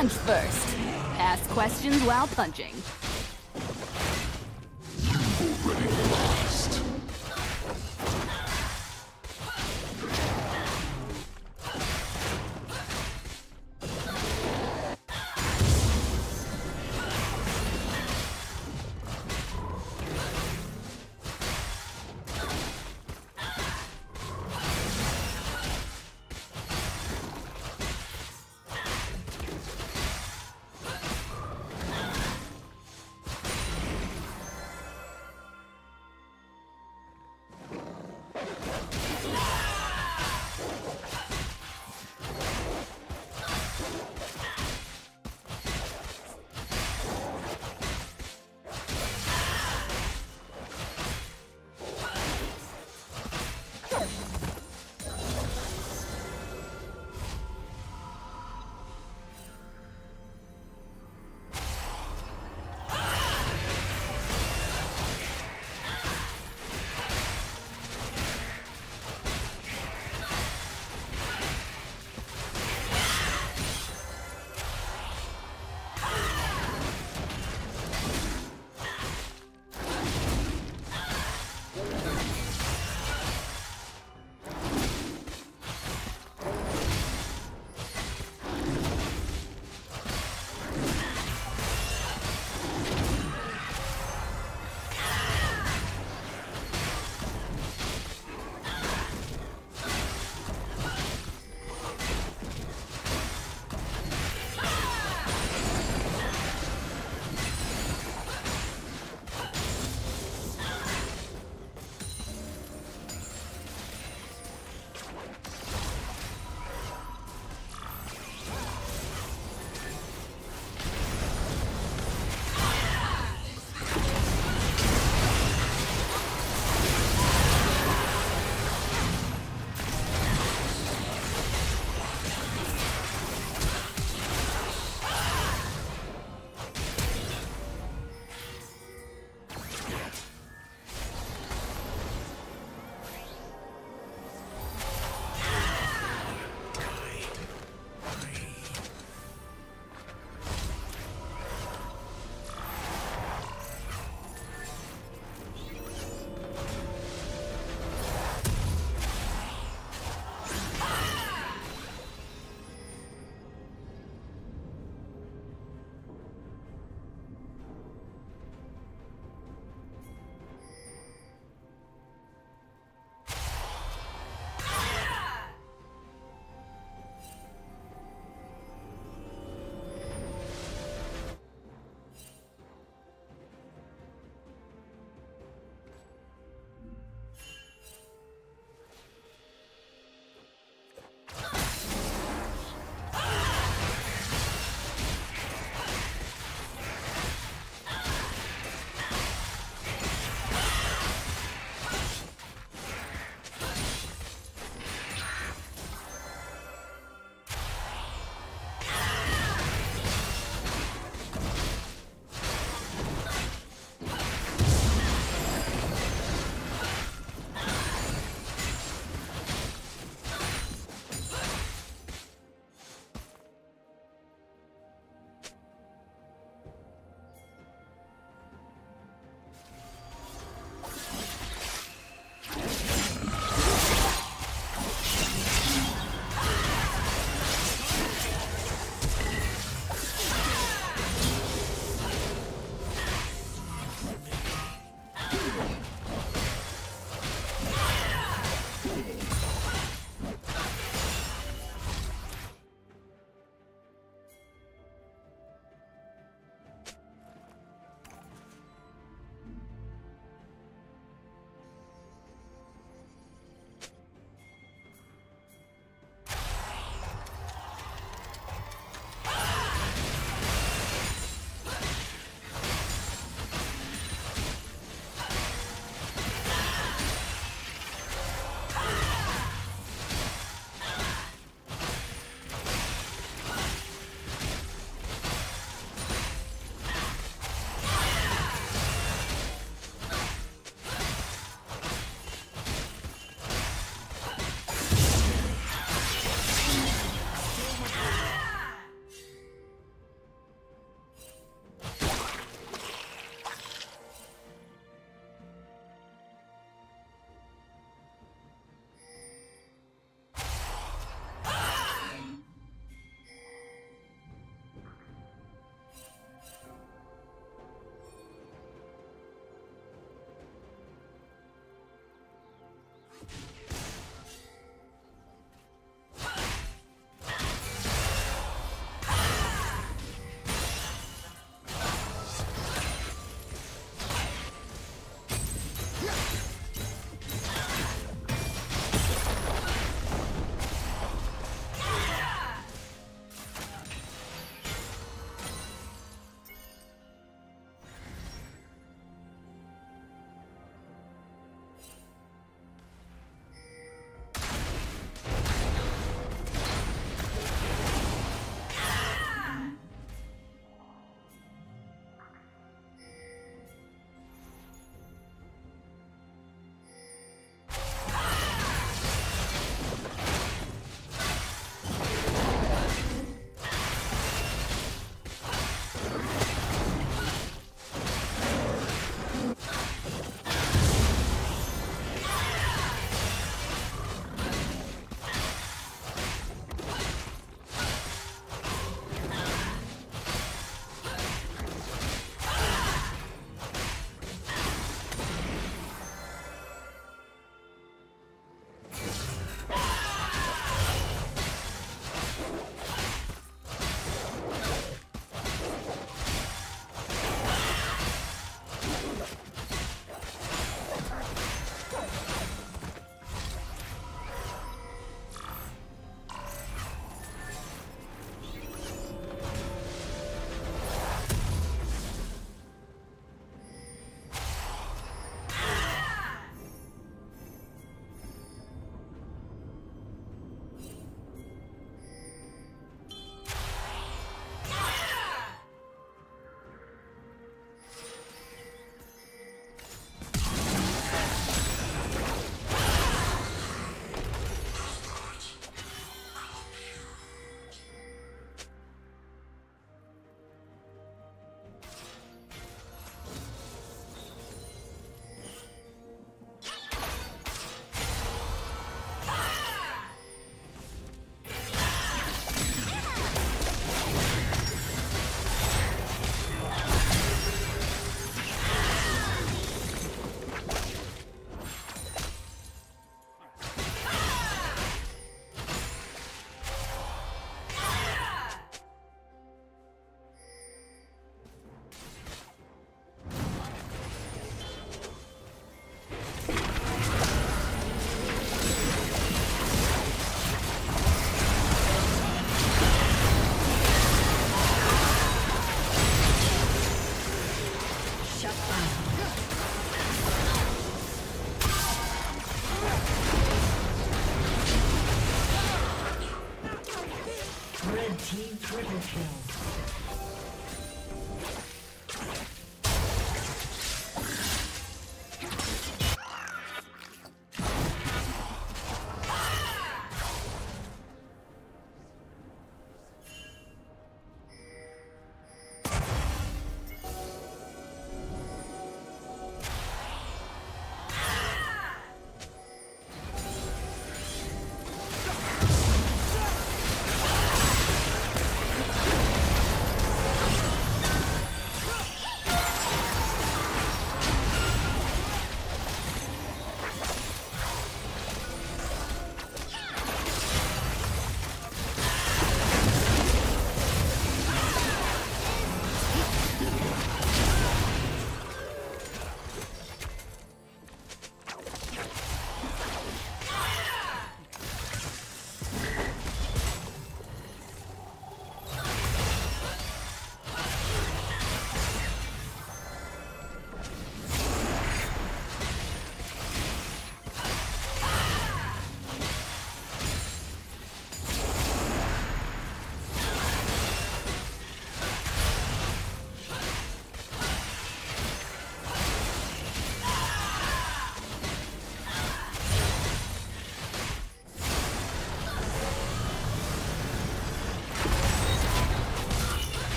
Punch first. Ask questions while punching. Kill.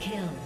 kill.